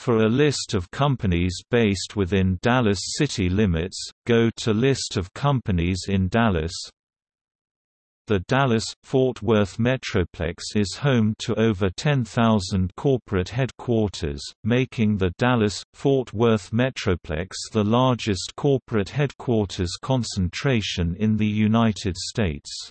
For a list of companies based within Dallas city limits, go to List of companies in Dallas. The Dallas-Fort Worth Metroplex is home to over 10,000 corporate headquarters, making the Dallas-Fort Worth Metroplex the largest corporate headquarters concentration in the United States.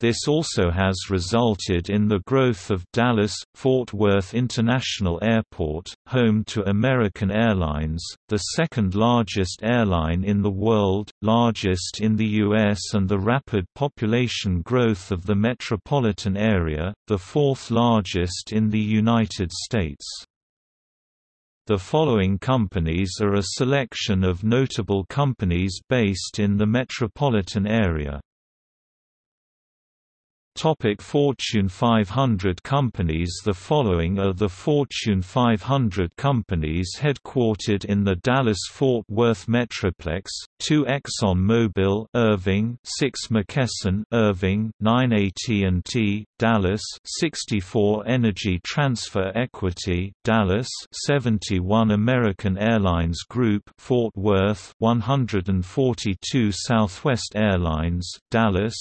This also has resulted in the growth of Dallas-Fort Worth International Airport, home to American Airlines, the second largest airline in the world, largest in the U.S. and the rapid population growth of the metropolitan area, the fourth largest in the United States. The following companies are a selection of notable companies based in the metropolitan area. Topic Fortune 500 companies The following are the Fortune 500 companies headquartered in the Dallas-Fort Worth Metroplex, 2 Exxon Mobil Irving, 6 McKesson Irving, 9 AT&T Dallas 64 Energy Transfer Equity Dallas 71 American Airlines Group Fort Worth 142 Southwest Airlines Dallas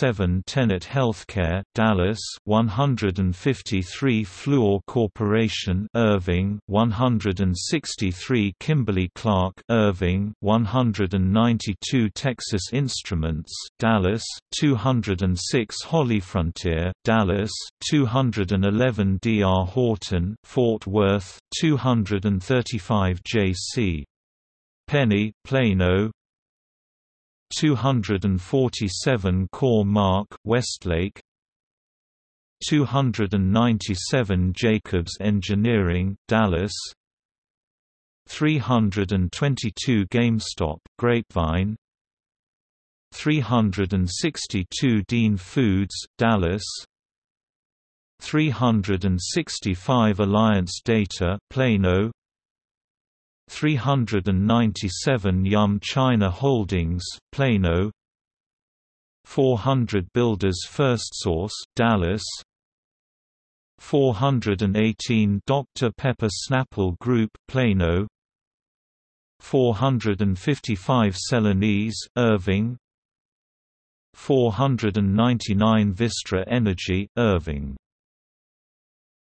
147 Tenet Healthcare Dallas 153 Fluor Corporation Irving 163 Kimberly-Clark Irving 192 Texas Instruments Dallas 206 HollyFrontier, Dallas, 211 D.R. Horton, Fort Worth, 235 J.C. Penney, Plano, 247 Core Mark, Westlake, 297 Jacobs Engineering, Dallas, 322 GameStop, Grapevine, 362 Dean Foods, Dallas. 365 Alliance Data, Plano 397 Yum China Holdings, Plano. 400 Builders FirstSource, Dallas. 418 Dr. Pepper Snapple Group, Plano. 455 Celanese, Irving. 499 Vistra Energy, Irving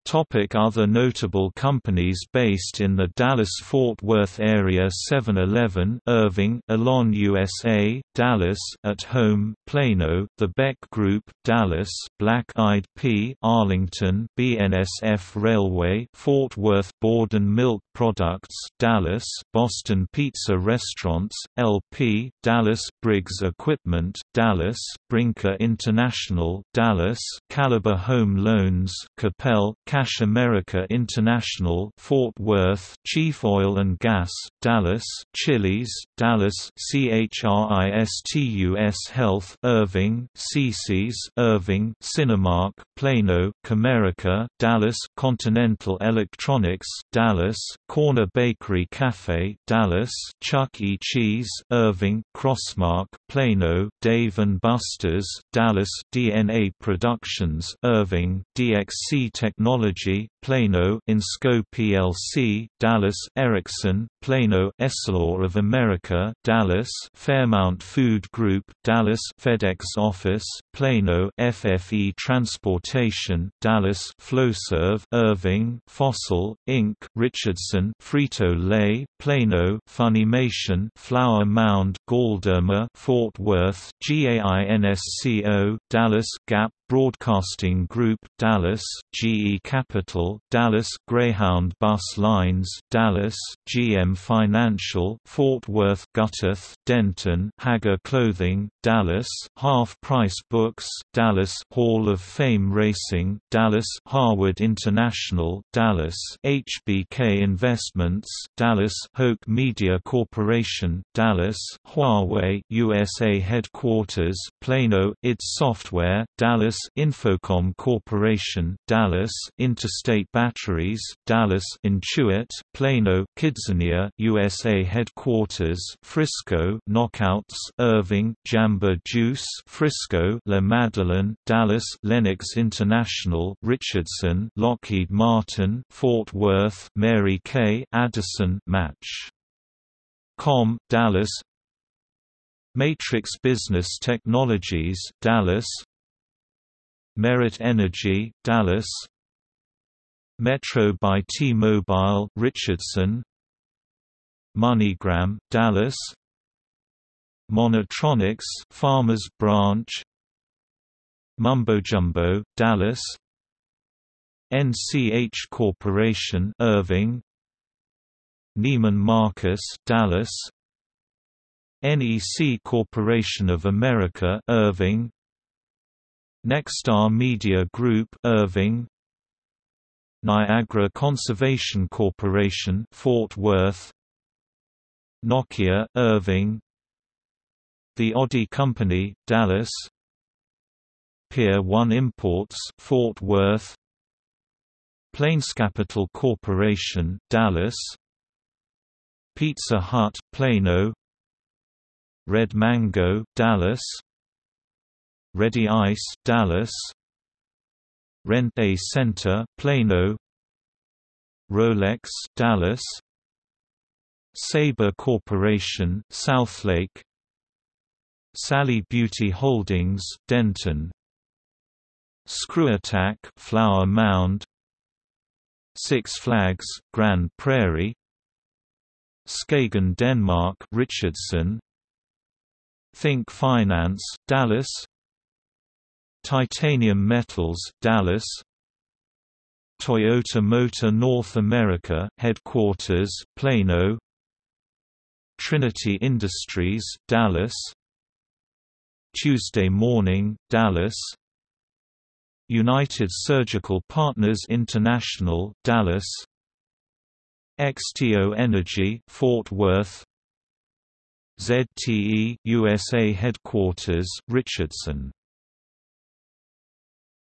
Topic other notable companies based in the Dallas-Fort Worth area 7-Eleven Irving, Alon USA, Dallas, At Home, Plano, The Beck Group, Dallas, Black Eyed Pea, Arlington, BNSF Railway, Fort Worth Borden Milk Products, Dallas, Boston Pizza Restaurants, LP, Dallas, Briggs Equipment, Dallas, Brinker International, Dallas, Caliber Home Loans, Coppell, Cash America International, Fort Worth, Chief Oil and Gas, Dallas, Chili's, Dallas, CHRISTUS Health, Irving, CC's, Irving, Cinemark, Plano, Comerica, Dallas, Continental Electronics, Dallas, Corner Bakery Cafe, Dallas, Chuck E. Cheese, Irving, Crossmark, Plano, Dave & Buster's, Dallas, DNA Productions, Irving, DXC Technology Plano Ensco plc, Dallas Ericsson, Plano Essilor of America, Dallas Fairmount Food Group, Dallas FedEx Office, Plano FFE Transportation, Dallas Flowserve, Irving Fossil Inc., Richardson Frito-Lay, Plano Funimation, Flower Mound, Galderma, Fort Worth, GAINSCO, Dallas Gap Broadcasting Group, Dallas, GE Capital, Dallas, Greyhound Bus Lines, Dallas, GM Financial, Fort Worth, Gutteth, Denton, Haggar Clothing, Dallas, Half Price Books, Dallas, Hall of Fame Racing, Dallas, Harwood International, Dallas, HBK Investments, Dallas, Hoke Media Corporation, Dallas, Huawei USA headquarters, Plano, id Software, Dallas Dallas Infocom Corporation Dallas Interstate Batteries Dallas Intuit Plano Kidzania USA headquarters Frisco Knockouts Irving Jamba Juice Frisco La Madeleine Dallas Lennox International Richardson Lockheed Martin Fort Worth Mary Kay Addison Match. Com Dallas Matrix Business Technologies Dallas Merit Energy Dallas. Metro by T-Mobile Richardson. MoneyGram Dallas. Monitronics Farmers Branch. Mumbojumbo Dallas. NCH Corporation Irving. Neiman Marcus Dallas. NEC Corporation of America Irving Nexstar Media Group Irving. Niagara Conservation Corporation Fort Worth. Nokia Irving. The Audi Company Dallas. Pier 1 Imports Fort Worth. Plains Capital Corporation Dallas. Pizza Hut Plano. Red Mango Dallas Ready Ice Dallas. Rent-A Center Plano. Rolex Dallas. Sabre Corporation Southlake. Sally Beauty Holdings Denton. Screw Attack, Flower Mound. Six Flags Grand Prairie. Skagen Denmark Richardson. Think Finance Dallas Titanium Metals Dallas. Toyota Motor North America headquarters Plano. Trinity Industries Dallas. Tuesday Morning Dallas. United Surgical Partners International Dallas. XTO Energy Fort Worth. ZTE USA headquarters Richardson